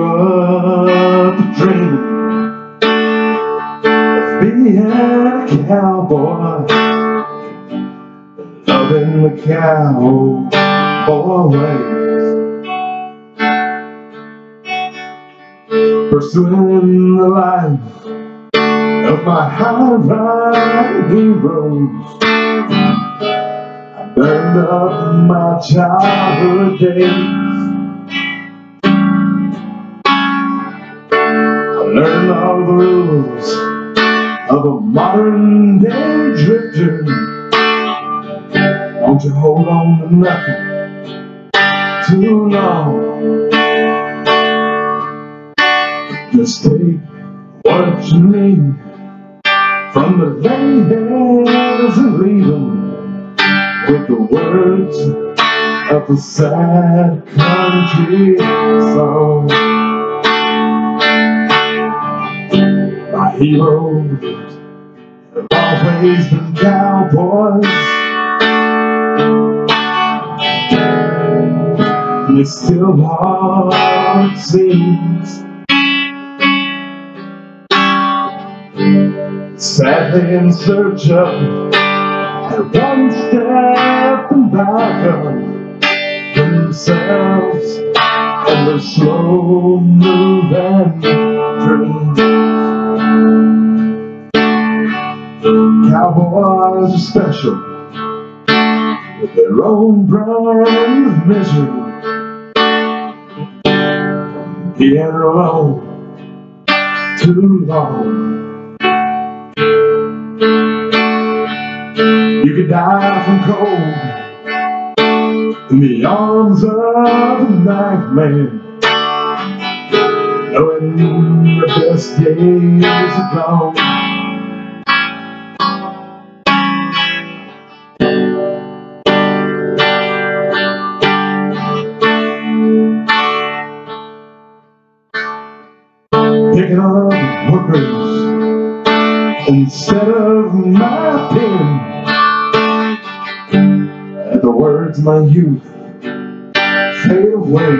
up dreaming of being a cowboy, loving the cowboy ways, pursuing the life of my high ride heroes. I burned up my childhood days. Learn all the rules of a modern day drifter. Don't you hold on to nothing too long. Just take what you need from the ladies and leave them with the words of a sad country song. Heroes have always been cowboys. And it's still hard, seems. Sadly in search of one step and back of themselves and their slow moving dreams. Cowboys are special with their own brand of misery. Being alone too long. You could die from cold in the arms of a nightmare. Knowing the best days are gone. Picking up workers instead of my pen. At the words of my youth fade away.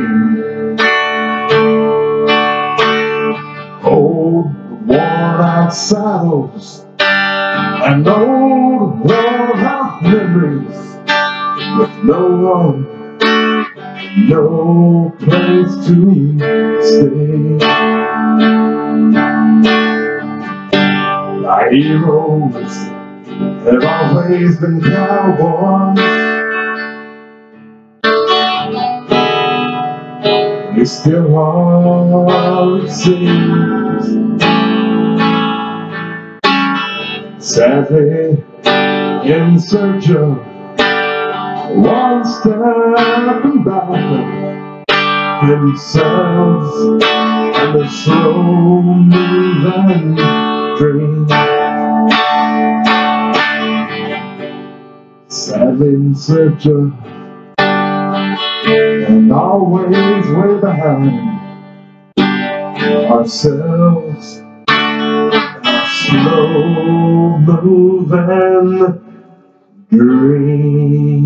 Old worn out saddles and old worn out memories with no one no place to stay. My heroes have always been cowboys. They still are, it seems. Sadly, in search of one step back themselves the slow moving dream. Sadly in search of and always way behind ourselves our slow moving dream.